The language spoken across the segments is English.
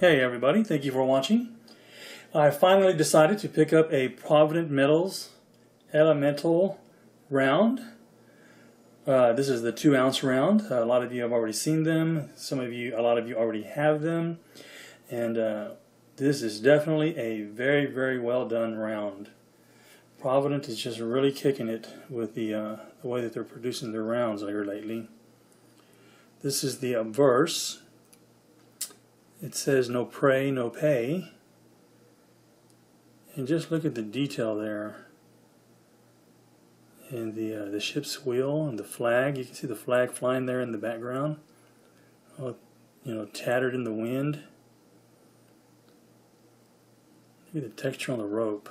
Hey everybody, thank you for watching. I finally decided to pick up a Provident Metals Elemetal round. Uh, this is the two ounce round. Uh, a lot of you have already seen them. Some of you, a lot of you already have them. And uh, this is definitely a very, very well done round. Provident is just really kicking it with the, uh, the way that they're producing their rounds here lately. This is the obverse it says no prey, no pay. And just look at the detail there. And the uh, the ship's wheel and the flag. You can see the flag flying there in the background. All, you know, tattered in the wind. Look at the texture on the rope.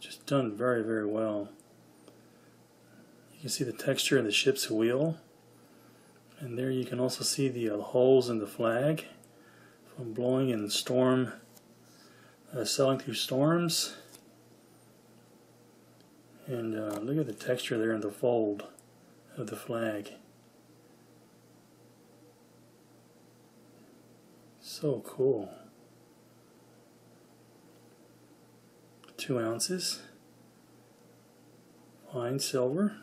Just done very, very well. You can see the texture in the ship's wheel. And there you can also see the uh, holes in the flag from blowing in storm, uh, through storms. And uh, look at the texture there in the fold of the flag. So cool. Two ounces. Fine silver.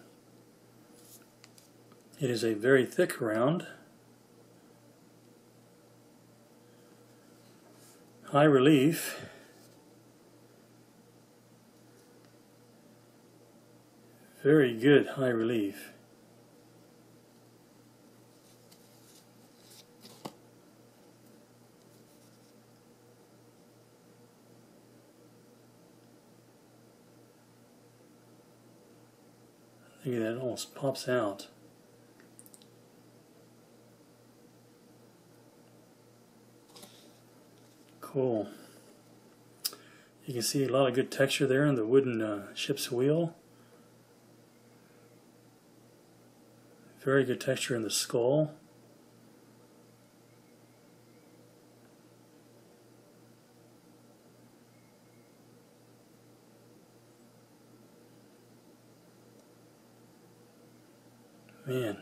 It is a very thick round. High relief. Very good high relief. Look at that, almost pops out. Cool. You can see a lot of good texture there in the wooden uh, ship's wheel. Very good texture in the skull. Man.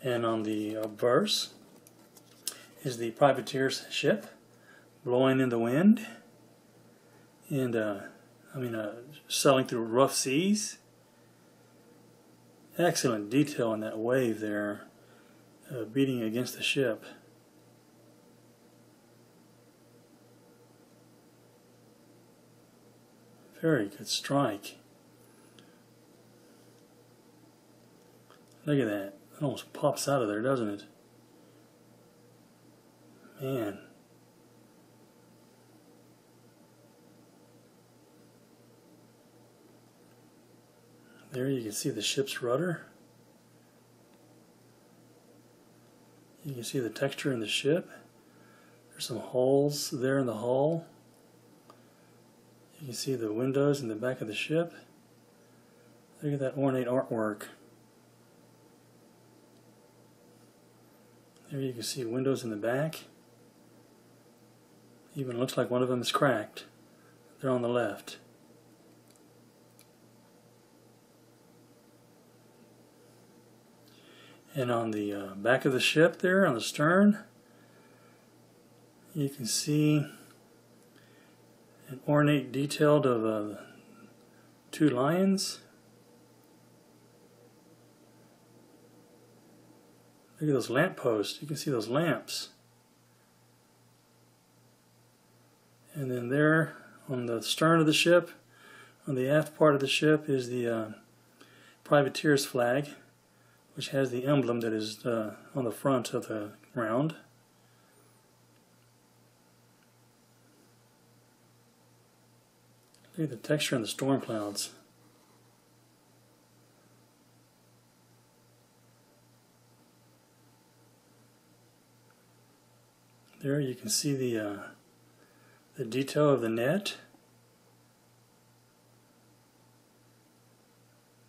And on the uh, verse, is the privateer's ship blowing in the wind and uh, I mean uh, sailing through rough seas. Excellent detail in that wave there uh, beating against the ship. Very good strike. Look at that. It almost pops out of there, doesn't it? Man. There you can see the ship's rudder. You can see the texture in the ship. There's some holes there in the hull. You can see the windows in the back of the ship. Look at that ornate artwork. There you can see windows in the back. Even looks like one of them is cracked. They're on the left. And on the uh, back of the ship there, on the stern, you can see an ornate detailed of uh, two lions. Look at those lamp posts. You can see those lamps. And then there on the stern of the ship, on the aft part of the ship, is the uh, privateer's flag, which has the emblem that is uh, on the front of the round. Look at the texture in the storm clouds. There you can see the uh, the detail of the net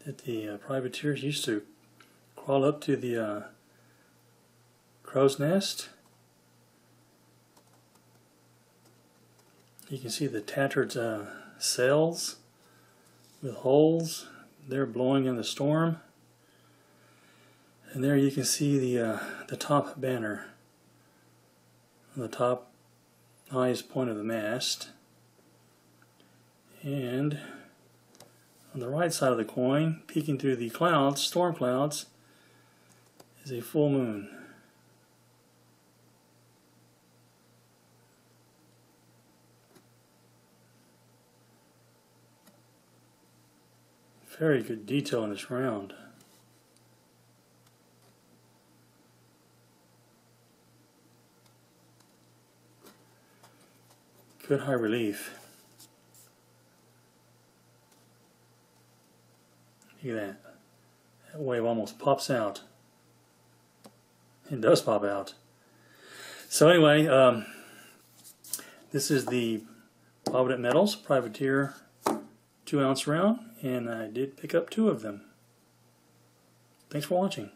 that the uh, privateers used to crawl up to the uh, crow's nest. You can see the tattered uh, sails with holes. They're blowing in the storm. And there you can see the uh, the top banner on the top highest point of the mast. And on the right side of the coin, peeking through the clouds, storm clouds, is a full moon. Very good detail in this round. Good high relief. Look at that. That wave almost pops out. It does pop out. So anyway, um, this is the Provident Metals Privateer 2 ounce round, and I did pick up two of them. Thanks for watching.